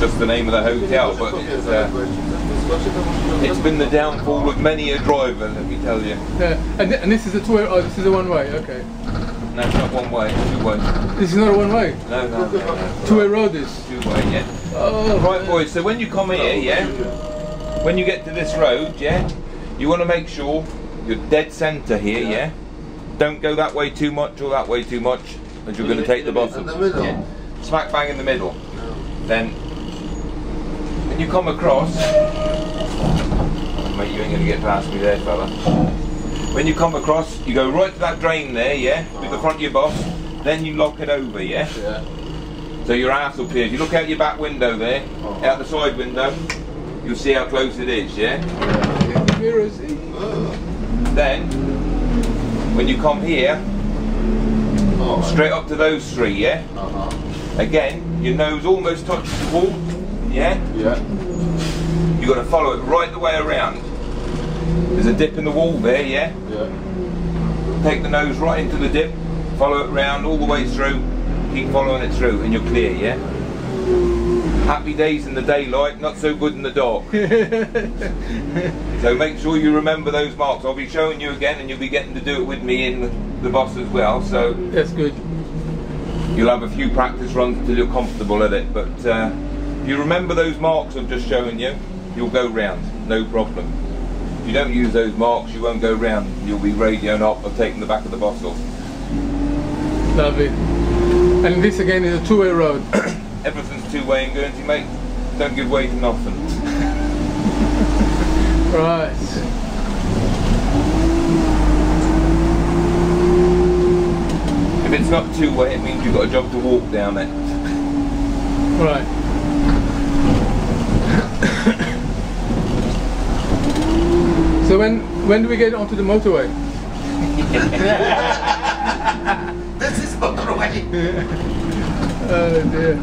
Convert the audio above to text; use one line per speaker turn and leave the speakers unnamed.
just the name of the hotel, but it's, uh, it's been the downfall of many a driver, let me tell you.
Yeah. And, th- and this is a two-way. Oh, this is a one-way. Okay.
No, it's not one way, it's two way.
This is not a one-way.
No, no, no, no.
Two-way road. This.
Two way, yeah.
Oh.
Right, boys, so when you come here, yeah, when you get to this road, yeah, you want to make sure you're dead centre here, yeah? Don't go that way too much or that way too much, as you're going to take the bottom.
In the middle?
Yeah. Smack bang in the middle. Then, when you come across, mate, you ain't to get past me there, fella. When you come across, you go right to that drain there, yeah, with the front of your boss, then you lock it over, yeah?
Yeah.
So your arse will. If you look out your back window there, out the side window, you'll see how close it is, yeah?
Mirrors.
Then, when you come here,
Oh,
straight up to those three, yeah?
Uh-huh.
Again, your nose almost touches the wall, yeah?
Yeah.
You've got to follow it right the way around. There's a dip in the wall there, yeah?
Yeah.
Take the nose right into the dip, follow it round all the way through, keep following it through, and you're clear, yeah? Happy days in the daylight, not so good in the dark. So make sure you remember those marks. I'll be showing you again and you'll be getting to do it with me in the, bus as well. So
That's good.
you'll have a few practice runs until you're comfortable at it. But uh, you remember those marks I've just shown you, you'll go round, no problem. If you don't use those marks, you won't go round. You'll be radioing up or taking the back of the bottle.
Lovely. And this again is a two-way road.
Everything's two-way in Guernsey, mate. Don't give way to nothing.
Right.
If it's not two-way, it means you've got a job to walk down it.
Right. So when when do we get onto the motorway?
This is motorway.
Oh dear.